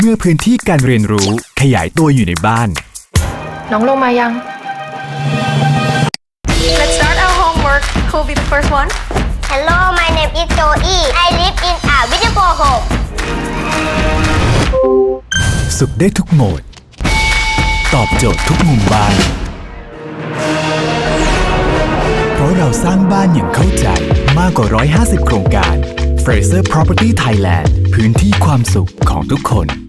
เมื่อพื้นที่การเรียนรู้ขยายตัวอยู่ในบ้าน น้องลงมายัง Let's start our homework. Who will be the first one? Hello, my name is Joey. I live in a beautiful home. สุขได้ทุกโหมด ตอบโจทย์ทุกมุมบ้าน เพราะเราสร้างบ้านอย่างเข้าใจมากกว่า 150 โครงการ Fraser Property Thailand พื้นที่ความสุขของทุกคน